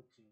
그렇지.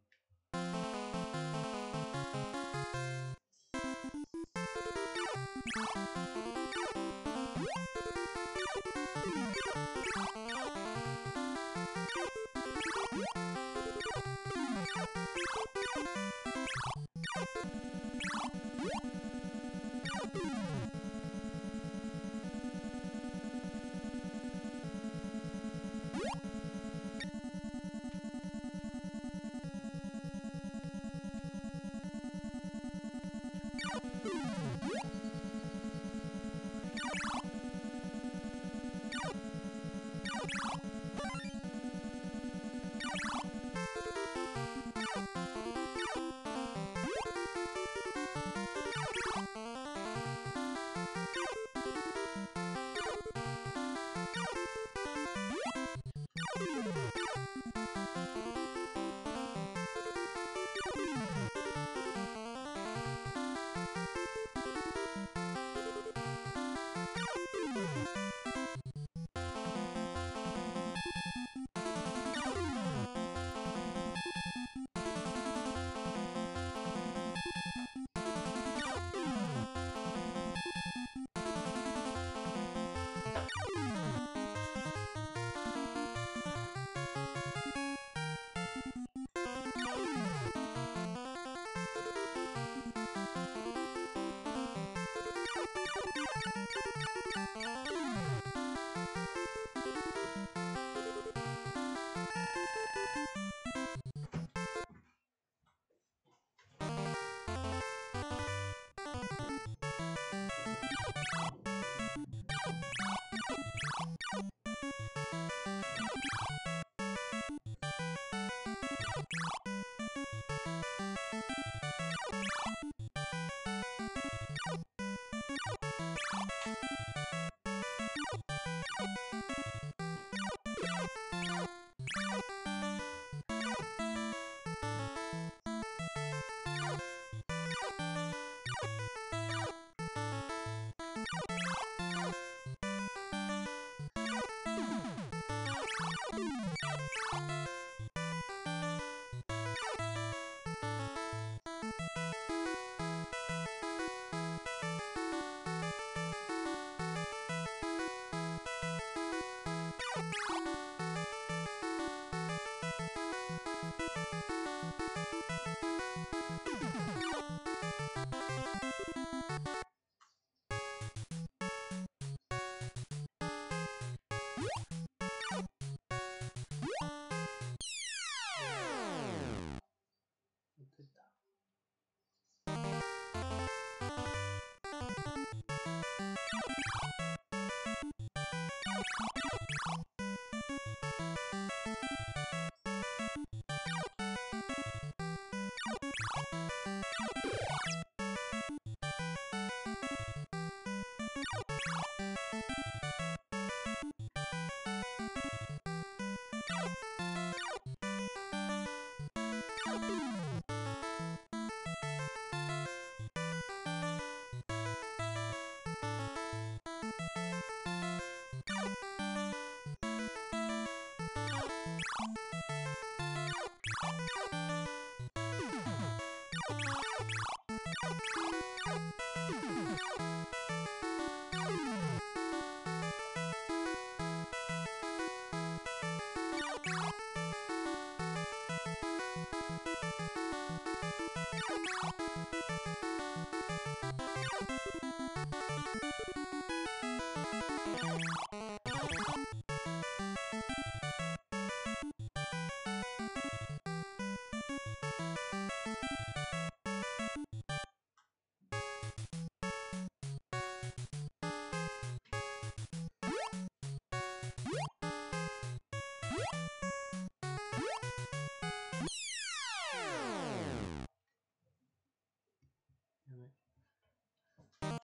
え?